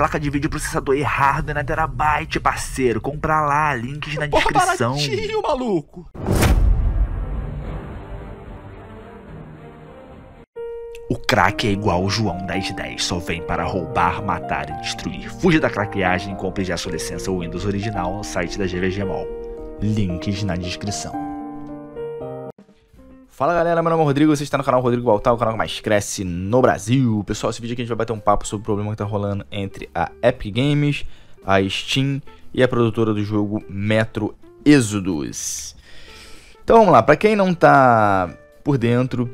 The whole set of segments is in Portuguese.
Placa de vídeo processador e hardware na Terabyte, parceiro. Compra lá, links na Porra, descrição. baratinho, maluco. O crack é igual o João 1010, só vem para roubar, matar e destruir. Fuja da craqueagem e compre já sua licença Windows original no site da GVG Mall. Links na descrição. Fala galera, meu nome é Rodrigo, você está no canal Rodrigo Baltar, o canal que mais cresce no Brasil. Pessoal, esse vídeo aqui a gente vai bater um papo sobre o problema que está rolando entre a Epic Games, a Steam e a produtora do jogo Metro Exodus. Então vamos lá, para quem não está por dentro,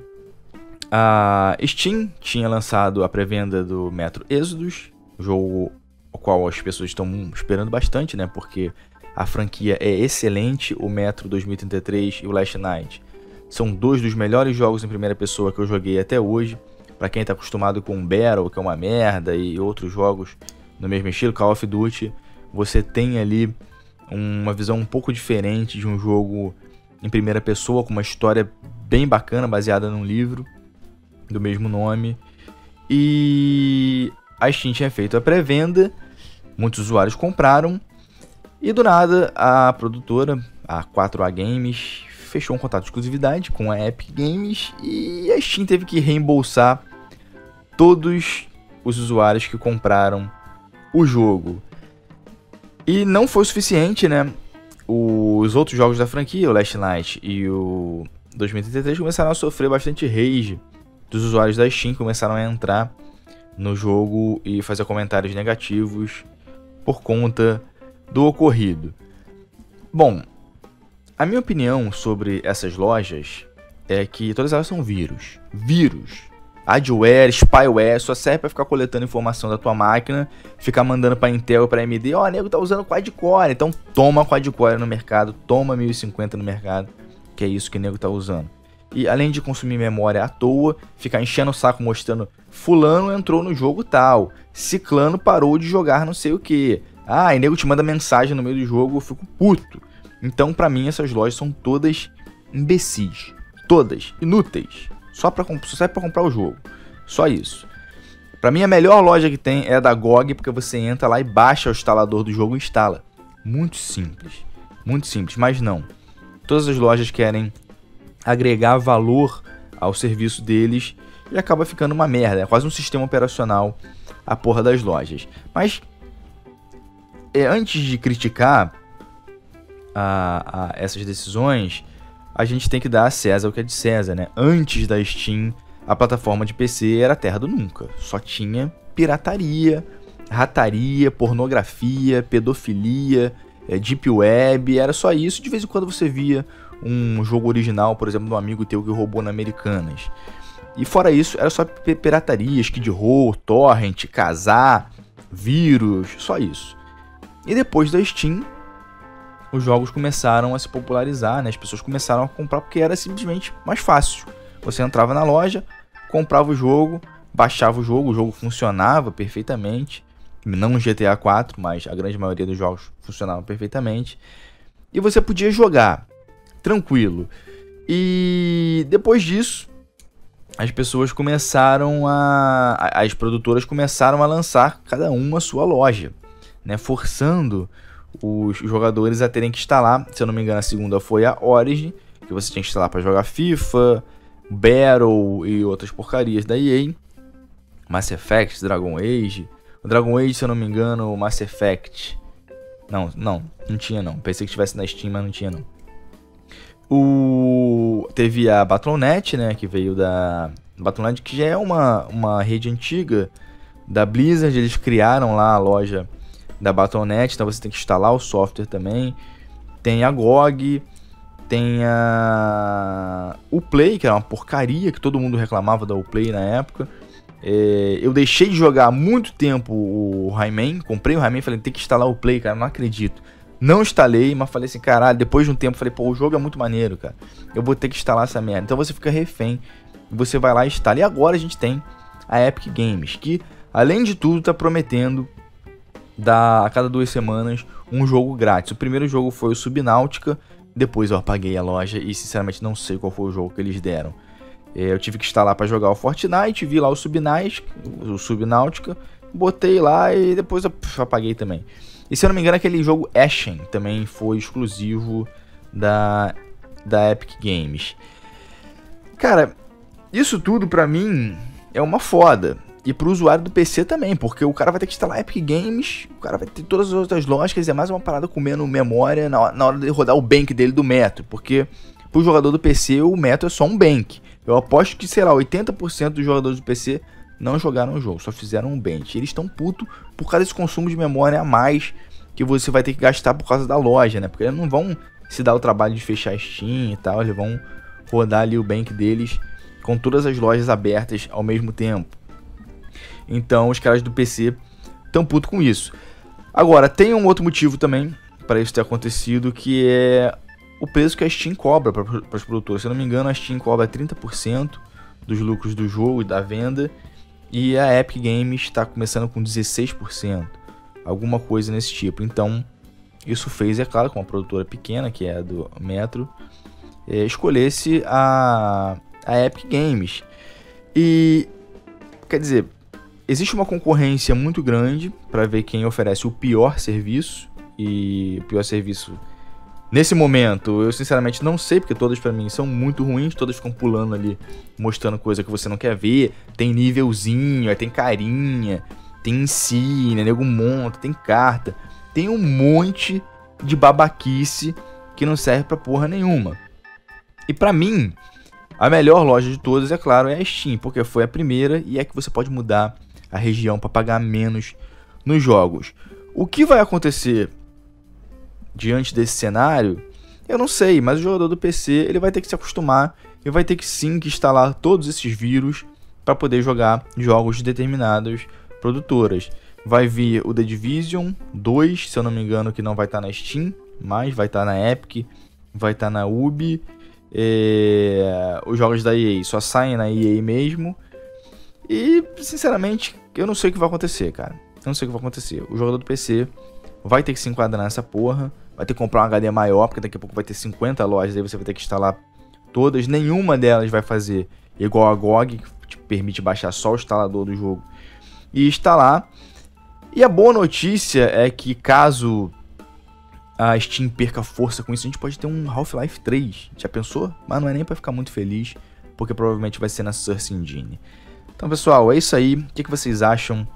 a Steam tinha lançado a pré-venda do Metro Exodus, jogo o qual as pessoas estão esperando bastante, né? Porque a franquia é excelente, o Metro 2033 e o Last Night são dois dos melhores jogos em primeira pessoa que eu joguei até hoje. Para quem está acostumado com Battle, que é uma merda, e outros jogos no mesmo estilo, Call of Duty, você tem ali uma visão um pouco diferente de um jogo em primeira pessoa, com uma história bem bacana, baseada num livro do mesmo nome. E a Steam tinha feito a pré-venda, muitos usuários compraram, e do nada a produtora, a 4A Games, fechou um contrato de exclusividade com a Epic Games e a Steam teve que reembolsar todos os usuários que compraram o jogo. E não foi suficiente, né? Os outros jogos da franquia, o Last Night e o 2033, começaram a sofrer bastante rage dos usuários da Steam, começaram a entrar no jogo e fazer comentários negativos por conta do ocorrido. Bom, a minha opinião sobre essas lojas é que todas elas são vírus. Vírus. Adware, spyware, só serve para ficar coletando informação da tua máquina, ficar mandando para Intel, para AMD, ó, oh, nego tá usando quad-core, então toma quad-core no mercado, toma 1050 no mercado, que é isso que o nego tá usando. E além de consumir memória à toa, ficar enchendo o saco mostrando fulano entrou no jogo tal, ciclano parou de jogar não sei o que. Ah, e nego te manda mensagem no meio do jogo, eu fico puto. Então, para mim, essas lojas são todas imbecis. Todas. Inúteis. Só, pra, comprar o jogo. Só isso. Para mim, a melhor loja que tem é a da GOG, porque você entra lá e baixa o instalador do jogo e instala. Muito simples. Muito simples, mas não. Todas as lojas querem agregar valor ao serviço deles e acaba ficando uma merda. É quase um sistema operacional a porra das lojas. Mas é, antes de criticar a, a essas decisões, a gente tem que dar a César o que é de César, né? Antes da Steam, a plataforma de PC era a terra do nunca. Só tinha pirataria, rataria, pornografia, pedofilia, é, deep web, era só isso. De vez em quando você via um jogo original, por exemplo, de um amigo teu que roubou na Americanas. E fora isso, era só pirataria, skid row, torrent, casar, vírus, só isso. E depois da Steam, os jogos começaram a se popularizar, né? As pessoas começaram a comprar porque era simplesmente mais fácil. Você entrava na loja, comprava o jogo, baixava o jogo, o jogo funcionava perfeitamente. Não no GTA 4, mas a grande maioria dos jogos funcionavam perfeitamente. E você podia jogar tranquilo. E depois disso, as pessoas começaram a. As produtoras começaram a lançar cada uma a sua loja, né? Forçando os jogadores a terem que instalar. Se eu não me engano, a segunda foi a Origin, que você tinha que instalar para jogar FIFA, Battle e outras porcarias da EA. Mass Effect, Dragon Age. O Dragon Age, se eu não me engano, Mass Effect. Não, não, não tinha não. Pensei que tivesse na Steam, mas não tinha não. O... Teve a Battle.net, né, que veio da Battle.net, que já é uma, uma rede antiga da Blizzard. Eles criaram lá a loja da Battle.net, então você tem que instalar o software também. Tem a GOG, tem a o Play, que era uma porcaria que todo mundo reclamava da Uplay na época. É, eu deixei de jogar há muito tempo o Rayman, comprei o Rayman e falei, tem que instalar o Play, cara, não acredito. Não instalei, mas falei assim, caralho, depois de um tempo falei, pô, o jogo é muito maneiro, cara. Eu vou ter que instalar essa merda. Então você fica refém, você vai lá e instala. E agora a gente tem a Epic Games, que além de tudo tá prometendo dar a cada duas semanas um jogo grátis. O primeiro jogo foi o Subnáutica, depois eu apaguei a loja e sinceramente não sei qual foi o jogo que eles deram. É, eu tive que instalar para jogar o Fortnite, vi lá o Subnáutica, o Subnáutica, botei lá e depois eu apaguei também. E se eu não me engano, aquele jogo Ashen também foi exclusivo da, da Epic Games. Cara, isso tudo pra mim é uma foda. E pro usuário do PC também, porque o cara vai ter que instalar Epic Games, o cara vai ter todas as outras lógicas, é mais uma parada comendo memória na, na hora de rodar o bank dele do Metro. Porque pro jogador do PC o Metro é só um bank. Eu aposto que, sei lá, 80% dos jogadores do PC não jogaram o jogo, só fizeram um bench. Eles estão puto por causa desse consumo de memória a mais que você vai ter que gastar por causa da loja, né? Porque eles não vão se dar o trabalho de fechar Steam e tal, eles vão rodar ali o bank deles com todas as lojas abertas ao mesmo tempo. Então os caras do PC estão puto com isso. Agora, tem um outro motivo também para isso ter acontecido, que é o preço que a Steam cobra para os produtores. Se eu não me engano, a Steam cobra 30% dos lucros do jogo e da venda, e a Epic Games está começando com 16%, alguma coisa nesse tipo. Então, isso fez, é claro, com uma produtora pequena, que é a do Metro, é, escolhesse a, a Epic Games. E, quer dizer, existe uma concorrência muito grande para ver quem oferece o pior serviço, e o pior serviço Nesse momento, eu sinceramente não sei, porque todas para mim são muito ruins, todas ficam pulando ali, mostrando coisa que você não quer ver. Tem nívelzinho, tem carinha, tem insígnia, nego monta, tem carta. Tem um monte de babaquice que não serve pra porra nenhuma. E para mim, a melhor loja de todas, é claro, é a Steam, porque foi a primeira e é que você pode mudar a região para pagar menos nos jogos. O que vai acontecer diante desse cenário, eu não sei, mas o jogador do PC ele vai ter que se acostumar e vai ter que sim que instalar todos esses vírus para poder jogar jogos de determinadas produtoras. Vai vir o The Division 2, se eu não me engano, que não vai estar tá na Steam, mas vai estar tá na Epic, vai estar tá na Ubi. É... Os jogos da EA só saem na EA mesmo. E, sinceramente, eu não sei o que vai acontecer, cara. Eu não sei o que vai acontecer. O jogador do PC vai ter que se enquadrar nessa porra vai ter que comprar um HD maior, porque daqui a pouco vai ter 50 lojas, aí você vai ter que instalar todas. Nenhuma delas vai fazer igual a GOG, que te permite baixar só o instalador do jogo e instalar. E a boa notícia é que caso a Steam perca força com isso, a gente pode ter um Half-Life 3. Já pensou? Mas não é nem para ficar muito feliz, porque provavelmente vai ser na Source Engine. Então, pessoal, é isso aí. O que vocês acham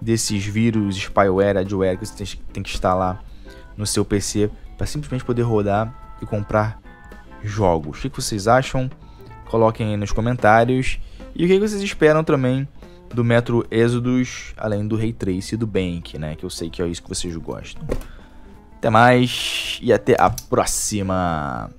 desses vírus, spyware, adware que você tem que instalar no seu PC para simplesmente poder rodar e comprar jogos. O que vocês acham? Coloquem aí nos comentários. E o que vocês esperam também do Metro Exodus, além do Ray Trace e do Bank, né? Que eu sei que é isso que vocês gostam. Até mais e até a próxima!